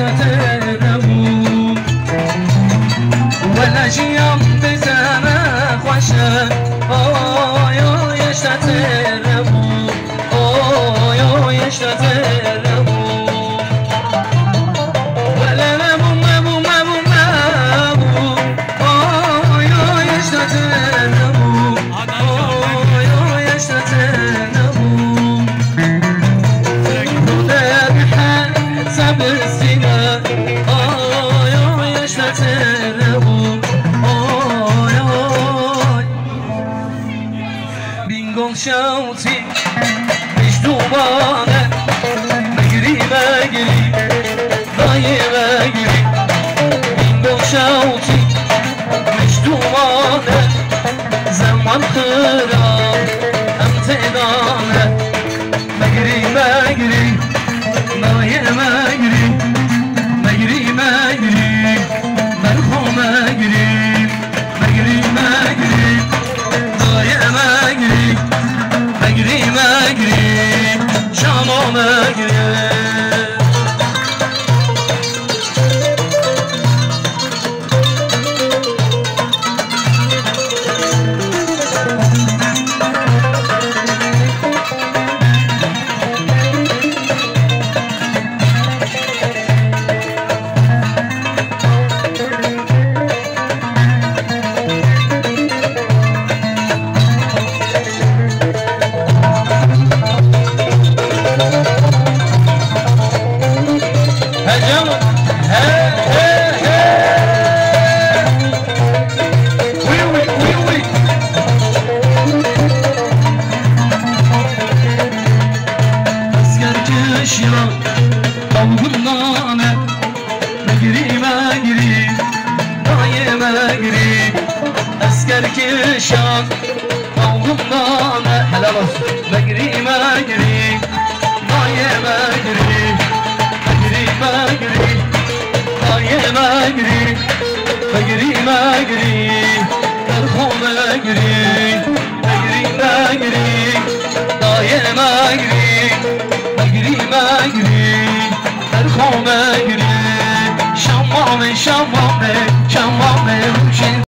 نبود ولجیم بزنه خوشه آیا یشتت نبود آیا یشتت getirdim Oy oy. Bingol şavti Meştubane Megribe giri Dayibe Zaman kıram Hem tedane Megribe kışla kavgundan Megri megri Daye megri Asker kışla kavgundan Helal olsun. Megri megri Daye megri Megri megri Daye megri Megri megri Erho megri Megri megri Daye megri Megri megri Erho megri Şamame şamame Şamame Hüseyin